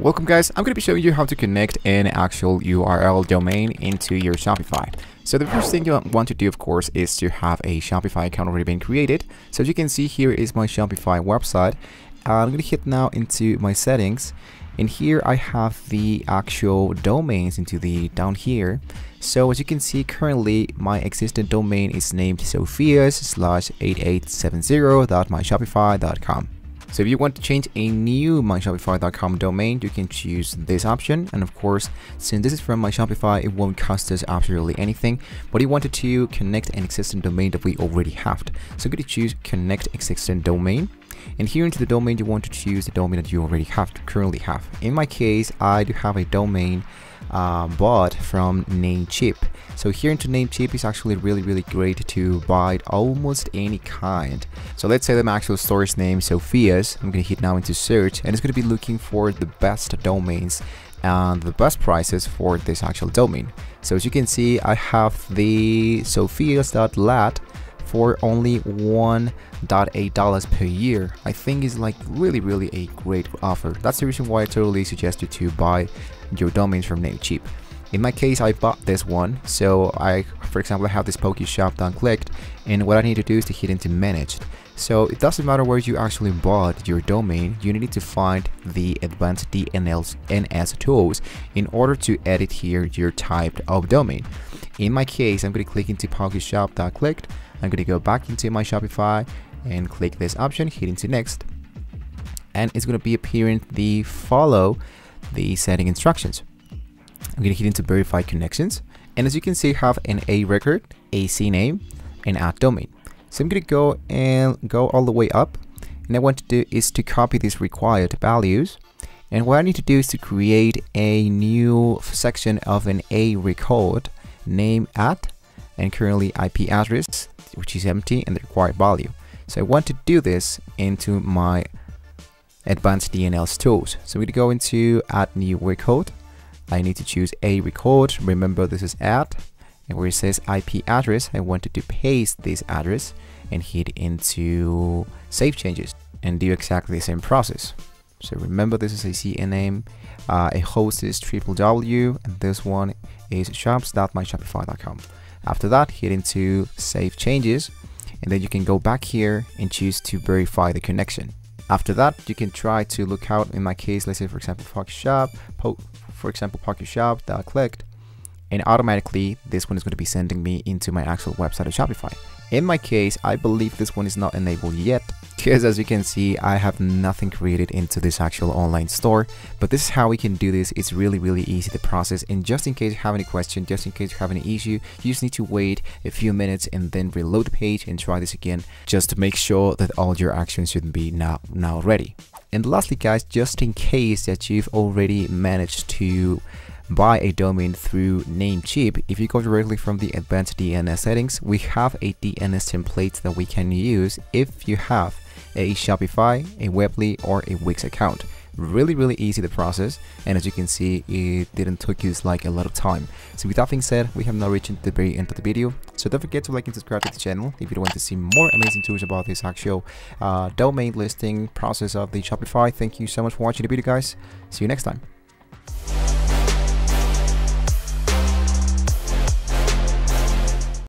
Welcome guys, I'm going to be showing you how to connect an actual URL domain into your Shopify. So the first thing you want to do of course is to have a Shopify account already been created. So as you can see here is my Shopify website. I'm going to hit now into my settings and here I have the actual domains into the down here. So as you can see currently my existing domain is named sophias slash 8870.myshopify.com. So if you want to change a new myshopify.com domain, you can choose this option. And of course, since this is from my Shopify, it won't cost us absolutely anything. But you wanted to connect an existing domain that we already have. So I'm going to choose connect existing domain. And here into the domain, you want to choose the domain that you already have, currently have. In my case, I do have a domain uh, bought from Namecheap. So here into Namecheap is actually really really great to buy almost any kind. So let's say the actual store's name Sophia's. I'm gonna hit now into search and it's gonna be looking for the best domains and the best prices for this actual domain. So as you can see, I have the sophias.lat for only $1.8 per year. I think is like really really a great offer. That's the reason why I totally suggest you to buy your domains from Namecheap. In my case, I bought this one, so I, for example, I have this Pokeshop done clicked, and what I need to do is to hit into managed. So it doesn't matter where you actually bought your domain, you need to find the advanced DNS tools in order to edit here your type of domain. In my case, I'm going to click into Pokeshop.clicked, I'm going to go back into my Shopify and click this option, hit into next, and it's going to be appearing the follow the setting instructions. I'm going to hit into verify connections. And as you can see, I have an A record, a CNAME, and add domain. So I'm going to go and go all the way up. And I want to do is to copy these required values. And what I need to do is to create a new section of an A record, name at, and currently IP address, which is empty, and the required value. So I want to do this into my advanced DNS tools. So we're going to go into add new record. I need to choose a record. Remember this is add and where it says IP address, I wanted to paste this address and hit into save changes and do exactly the same process. So remember this is a CNAME, uh, a host is www and this one is shops.myshopify.com. After that, hit into save changes and then you can go back here and choose to verify the connection. After that, you can try to look out, in my case, let's say for example, Pocket Shop, for example, Pocket Shop that I clicked, and automatically this one is going to be sending me into my actual website of Shopify. In my case, I believe this one is not enabled yet because as you can see, I have nothing created into this actual online store. But this is how we can do this. It's really, really easy to process. And just in case you have any question, just in case you have any issue, you just need to wait a few minutes and then reload the page and try this again just to make sure that all your actions should be now, now ready. And lastly guys, just in case that you've already managed to buy a domain through Namecheap, if you go directly from the advanced DNS settings, we have a DNS template that we can use if you have a Shopify, a Weebly, or a Wix account. Really, really easy to process, and as you can see, it didn't take us like a lot of time. So with that being said, we have now reached the very end of the video. So don't forget to like and subscribe to the channel if you want to see more amazing tools about this actual uh, domain listing process of the Shopify. Thank you so much for watching the video, guys. See you next time.